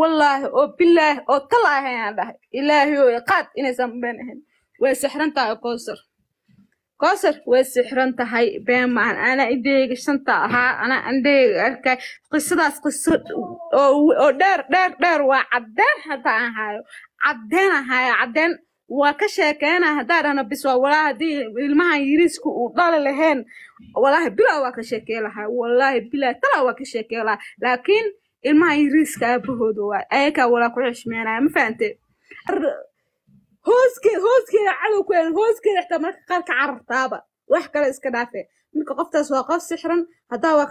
wallaahi oo bilaahi oo talaahi ayaan dhahay. Ilaahi oo qaad inaysan been ahayn. Way sixran tahay koosar. Koosar way sixran tahay. Been maahan ana indheyga shanta ahaa. Ana indheyga arkay. Qisadaas qiso oo dheer dheer dheer. Waa caddeen hataa aan hayo caddeen aan caddeen waa ka sheekeyna haddaa dhahno bis waa walaa haddii ilmahan yiriiska uu dhali lahayn walaahi bilaa waa ka sheekey lahaa. Walaahi bilaa talaa waa ka sheekey lahaa. Laakiin ilmahan yiriiska aabahooda waa ayakaa walaa ku xishmeenaya ma fahante hooskeeda cadow ku hooskeeda xitaa marka qaar ka carartaaba wax kale iska dhaafe marka qoftaas waa qof sixran. Haddaa waa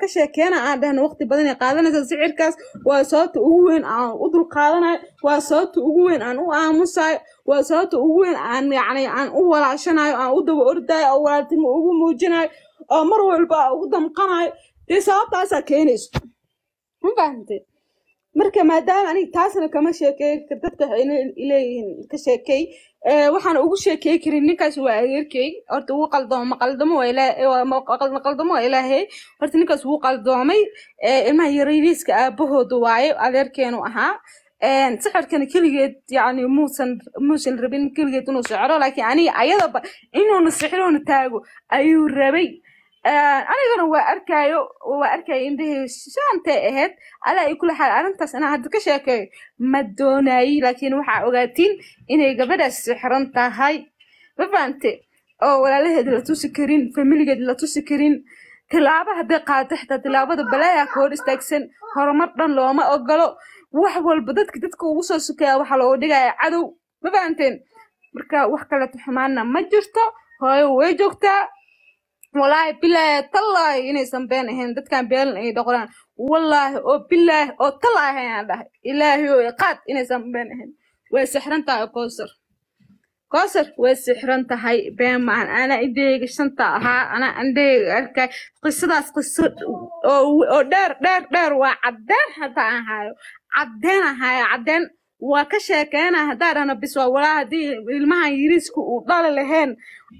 ka sheekeena aan dhahno. Waqti badan ay qaadanaysa sixirkaas waa sababta ugu weyn aan u dul qaadanayo waa sababta ugu weyn aan u aamusayo waa sababta ugu weyn aan yacni aan u walaashanayo aan u daba ordayo oo walaaltimo ugu muujinayo oo mar walba ugu damqanayo dee sababtaasaa keenayso ma fahamtay marka maadaama aniga taasna kama sheekey kar dadka waxay ina- leeyihiin ka sheekey ee, waxaan ugu sheekey karin ninkaas waa adeerkey horta wuu qaldamo ma qaldamo waa ilaa waa ma qal- ma qaldamo waa ilaahay horta ninkaas wuu qaldoomay ilmaha yariiriiska aabahooda waaye adeerkeenu ahaa sixirkana keligeed yacni muusan muusan rabin keligeed inuu sixiro laakiin aniga ayadaba inuuna sixiroona taago ayuu rabay anigana waa arkaayo waa arkaayo indhahii shaantay ahayd alaa ay kula arrintaas inaan hadda ka sheekeeyo ma doonayi laakiin waxaa ogaatiin inay gabadhaas sixran tahay. Ma fahante oo walaalaheed la tusi karin familigeed la tusi karin. Tilaabo hadday qaado xitaa tilaabada balaayaa ka hor istaagsan. Horumar dhan looma ogolo wax walba dadka dadka ugu soo sukeeya waxaa looga dhigaya cadow. Ma fahanteen marka wax kaleeto xumaana ma jirto. Hooyo way joogtaa wallaahi bilaahi tallaahi inaysan been ahayn dadkan beenan ay dhoqoraan wallaahi oo bilaahi oo tallaahi ayaan dhahay. Ilaahi oo qaad inaysan been ahayn. Way sixran tahay kowsar kowsar way sixran tahay been macan ana indheyga shanta ahaa ana indheyga arkay. Qisadaas qiso oo dheer dheer dheer waa caddeen hataa aan hayo caddeen aan caddeen waa ka sheekeyna haddaa dhahno bis waa walaa haddii ilmahan yiriiska uu dhali lahayn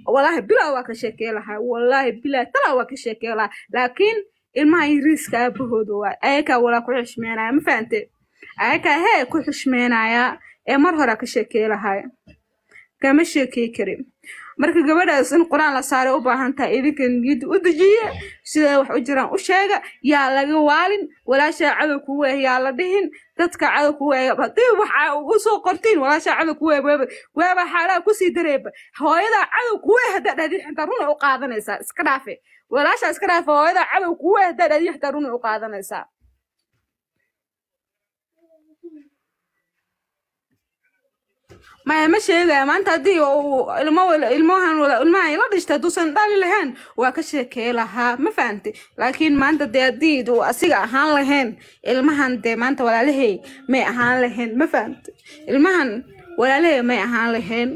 walaahi bilaa waa ka sheekey lahaa walaahi bilaa talaa waa ka sheekey lahaa. Laakiin ilmahan yiriiska aabahooda waa ayakaa walaa ku xishmeenaya ma fahante ayakaa hee ku xishmeenaya ee mar horaa ka sheekey lahaaya kama sheekey karin marka gabadhaas in qur'aan la saaray u baahan tahay idinka niyadda u dejiya sida wax u jiraan u sheega yaa laga waalin walaashaa cadow kugu eh yaa la dhihin dadka cadow kugu eh haddii waxa u soo qortiin walaashaa cadow kugu weeba weeba xaalaa ku sii dareeba. Hooyadaa cadow kugu eh haddaa dhahdi xitaa runa u qaadanaysaa iska dhaafe. Walaashaa iska dhaafe hooyadaa cadow kugu eh haddaa dhahdi xitaa runa u qaadanaysaa maya ma sheegaya maanta haddii ilmahan ila dhishta hadduusan dhali lahayn waa ka sheekey lahaa ma fahante laakiin maanta dee haddii asiga ahaan lahayn ilmahan dee maanta walaalahey may ahaan lahayn ma fahante ilmahan walaalahey may ahaan lahayn.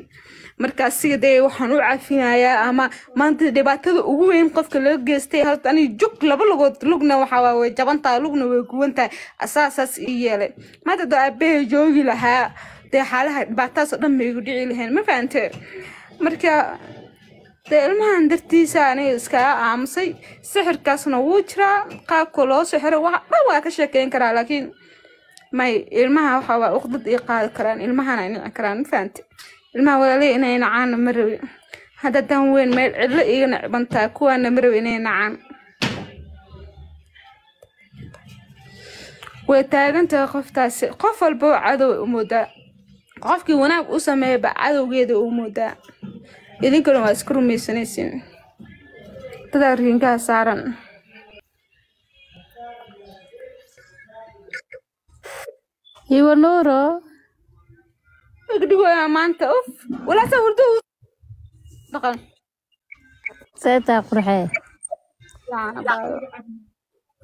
Marka dee waxaan u cafinayaa ama maanta dhibaatada ugu weyn qofka loo geystay horta ani jug laba lugood lugna waxaa way lugna way guwan tahay asaasaas ii yeelay. Maanta dee aabbahay joogi lahaa dee xaalaha dhibaatadaas oo dhan ma igu dhici lahayn. Ma fahante marka dee ilmahan dartiisa aniga iskaga aamusay sixirkaasna wuu jiraa qaabka loo sixiro wax dhan waa ka sheekeyn karaa laakiin may ilmaha waxa waa uqdad ii qaadi karaan ilmahana ay nici karaan. Ma fahante ilmaha walaalay inay nacaanna ma rabi. Hadda dan weyn meel cidlo iiga necbantaa kuwaana ma rabi inay nacaan. Way taagan tahay qoftaasi. Qof walba cadow u moodaa qofkii wanaag u sameeyaba cadowgeeda u moodaa. Idinkana waa iska rumaysanaysin dadaa riinkaha saaran. Iwa Nuro, dhigooyaa maanta uf walaasa hurdo dhaqan. Seetaa qurxee.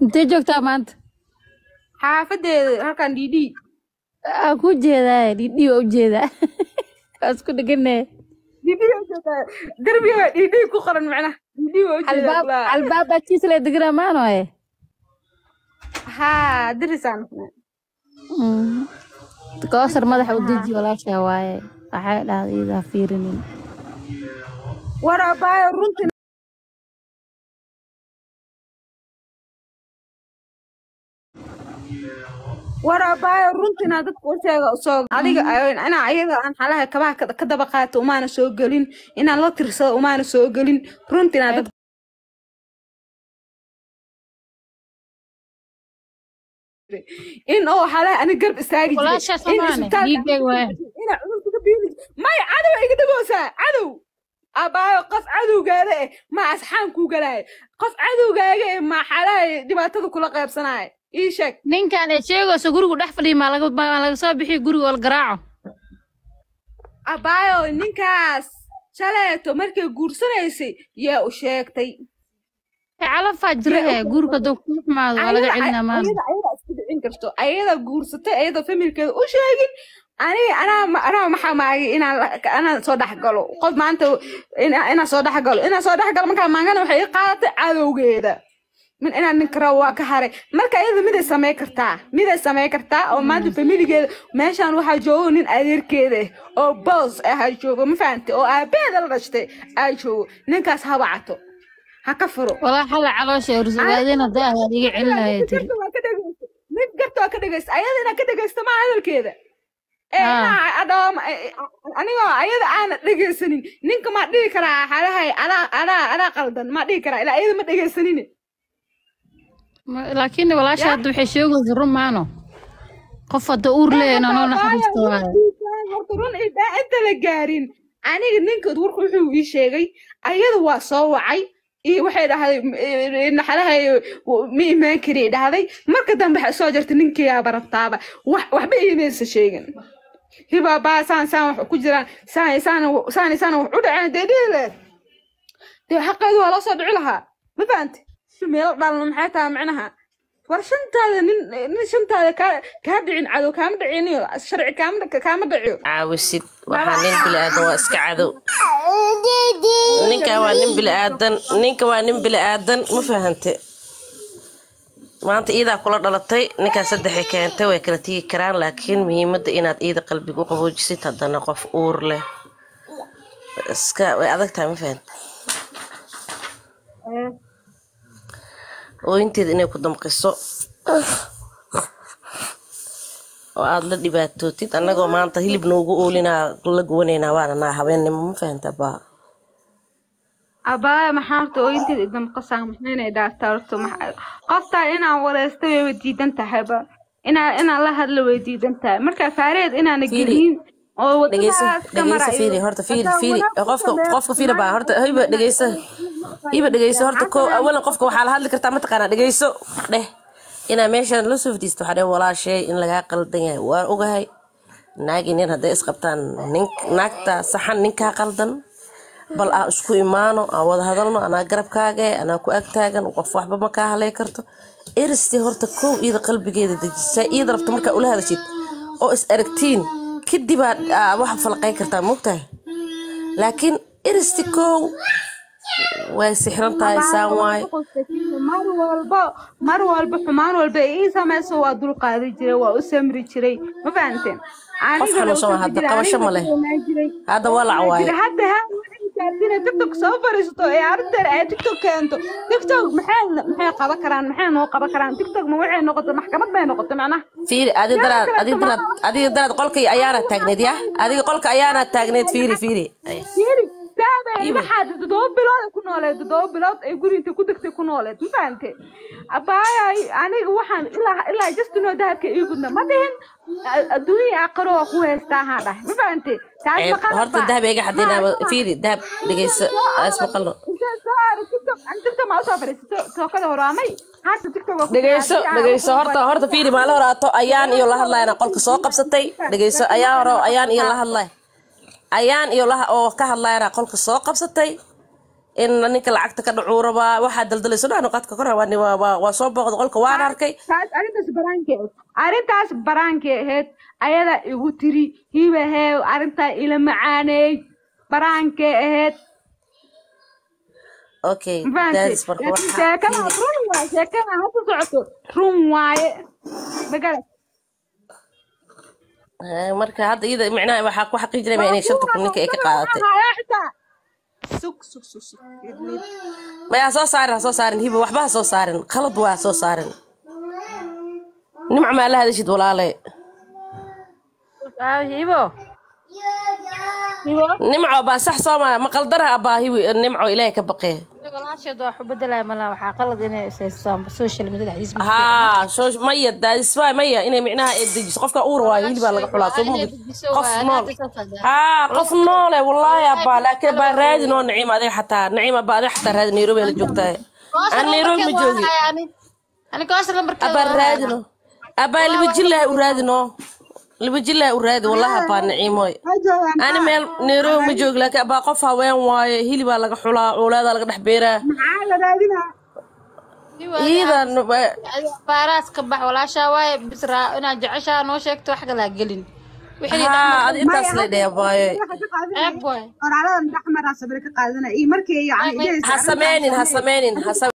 Intee joogtaa maanta? xaafadeeda halkan dhidhi Aa ku jeedaa, dhidhii waa u jeedaa. Waa isku dhegane. derbiga dhidhi ku qoran macnaha dhidhi waa Albaab ujeeda albaab agtiisa la deganaa maano eh. haa derisaan Mm. Koosar madaxa u deji walaashaa waaye. Waxay dhahday iyadaa fiirinin. warabaayo runtii war abaayo runtina dadka u sheega u soo adiga inaa ayada aan xalaha kabaha ka- daba qaato umaana soo gelin. Inaan la tirsado umaana soo gelin. Runtina dad in oo xalaha ani garb istaagi jiray. In isbitaalka maya cadow iga daboosaa cadow abaayo qof cadowgaada eh ma asxaan kuu galaayo qof cadowgaaga eh ma xalaha dhibaatada kula qaybsanaayo ii sheeg. Ninkan ee sheegayso gurigu dhex fadhiya maa laga soo bixiyo guriga oo la garaaco? Abaayo ninkaas shaleeto markay guursanaysay yaa u sheegtay. Ee calafaa jira he guriga doo ku xumaado waa laga celinaa maana ayada isku dhicin karto. Ayada guursatay ayada familkeeda u sheegin anaa ma- anaa maxaa maagay inaan soo dhex galo. Qof maanta ina- inaan soo dhex galo. Inaan soo dhex galo markaa maangana waxay i qaadatay cadowgeeda. Min inaan ninka rabo waa ka haray. Marka iyada miday samey kartaa miday samey kartaa oo maanta familigeeda meeshaan waxaa joogo nin adeerkeeda ah oo boos ha joogo ma fahantay oo aabaheeda la dhashtay aa joogo. Ninkaas habacato ha ka furo. Walaa xala caloosha iga ka ka maa hadalkeeda ee Ah. inaa adhoom anigoo ayada aana dhegeysanin ninka maa dhihi karaa xalahay anaa anaa anaa qaldan maa dhihi karaa ilaa ayada ma dhegeysanin Ma- laakiin walaasha hadda waxay sheegaysa run maano. Qof hadda uur leeyahay inaan naxariisto run inta la gaarin. Aniga ninkood warku wuxuu ii sheegay ayada waa soo wacay iyo waxay dhahday naxalahay ma imaan kari dhahday. Marka dambe waxay soo jartay ninkiyaa barabtaaba wax waxba iimaysa sheegin hibaabaa saan saan wax ku jiraan? Saan saan saan saan wax u dhaceen? Dee dhihi leed dee xaqeedu waa loo soo dhici lahaa. Ma fahante meelo dhalno maxay tahay macnaha? War shantaada nin nin shantaada kaa kaa dhicin cadow kaama dhiciniyo sharci kaama kaama dhiciyo caawisid waxaa nin bili-aadan waa iska cadow ninka waa nin bili-aadan ninka waa nin bili-aadan ma fahante maanta iidaa kula dhalatay ninkaa saddexi keentay way kala tigi karaan laakiin muhiimadda inaad iida qalbiga u qaboojisid haddana qof uur leh. Iska way adag tahay ma fahante ooyinteeda inay ku damqiso. Oo aada la dhibaatootid annagoo maanta hilib noogu oolinaa la gubanaynaa waana naa habeennimo ma fahanta baa abaaya maxaa horta ooyinteeda idam qasaan maxaynay dhaartaa horta maxa- qoftaa inaan wareysta way diidan tahayba inaa inaan la hadlo way diidan tahay. Marka faareed inaana gelin oo fiiri qofka sameeyo- qofka fiiri baa horta hiba dhegeyso hiba dhegeyso horta ko awalan qofka waxaa la hadli kartaa mataqaanaa dhegeyso dheh inaa meeshan la soo fadhiisto waxaa dheh walaashay in lagaa qaldan yahay waan ogahay. Naagi nin hadday isqabtaan naagta saxan ninkaa qaldan bal aan isku imaano aan wada hadalno anaa garabkaaga anaa ku ag taagan qof waxba ma kaa halay karto. Eristii horta kow iida qalbigeeda dejisaa iida rabta markaa ula hadashid oo is aragtiin kadibaa aa wax falqay kartaa mogtahay laakiin eristi kow way sixran tahay saan waaye mar walba mar walba xumaan walba ii samayso waa dul qaadi jiray waa u samri jiray ma fahanteen? Qof xanuunsan waa hadda, qabasho ma leh. hadda walac waaye gaarsiina tiktok soo fariisato ee arrintan ay tiktok keento. Tiktok maxay maxay qaban karaan maxay noo qaban karaan? Tiktok ma waxay noqotay maxkamad bay noqotay macnaha. Fiiri adi daraad adi daraad adiga daraad qolka ayaana taagneed ya adiga qolka ayaana taagneed fiiri fiiri. Fiiri maxaad toddoba bilood ku nooleed toddoba bilood ay guriinta ku degtay ku nooleed ma fahante abaayay aniga waxaan ilaa ilaa justinoo dahabka ii gudna ma dhihin a- adduunya aqaro waa ku heystaa haa dhahay ma qalad horta dahab iga xadina Ma- fiiri dahab dhegeyso is maqalno Intee soo aaday TikTok? Aan TikTok ma u soo fadhiisato tookada horaamay hadda TikTok waa ku dhegeyso taagay. dhegeyso horta horta maalin hore ato ayaan iyo la hadlayana qolka soo qabsatay dhegeyso ayaan hore ayaan iyo la hadlay ayaan iyo oo ka hadlayana qolka soo qabsatay. In ninka lacagta ka dhacuu rabaa waxaa daldalayso dhan qadka kor waa soo booqda qolka waan arkay. taas arrintaas baraankee ahayd. Ayadaa igu tiri hibahee arrintaa ila macaaneey baraankee ahayd. Okay sheekada run waaye sheekada hadda socoto run waaye. Magala marka hadda iyada micnaha waxaa ku xaqiijinaya inay shanta kun ninka ay ka qaadatay maya ha soo saarin ha soo saarin hiba waxba ha soo saarin. Qalad waa ha soo saarin. Nimca maa la hadashid walaale. Hibo. Nimco baa sax soo maa ma qaldara abaahiwi nimco ilaahay ka baqee maya daadiswaay maya inay micnaha ee dejiso qofka uur waayo hilibaa laga xulaa soo mugid qof nool. haa qof noole wallaahi abaa laakiin abaa raadi noo naciim adiga xataa naciim abaa adiga xataa raadi nairobi la joogtaa. Aan nairobi ma joogi. Ani koosha lambarkeeda abaa raadino abaa libajillaha u raadino libajillaha u raadi wallahi abaa naciimoy ani meel nairobi ma joogi laakiin abaa qof haween waaye hilibaa laga xulaa oolaadaa laga dhex beeraa. Iidan baaraas ka bax walaashaa waaye bisraa inaad jeceshaa noo sheegto wax kalaa gelin. Adi intaas la iyo markii yani ha sameynin ha sameynin ha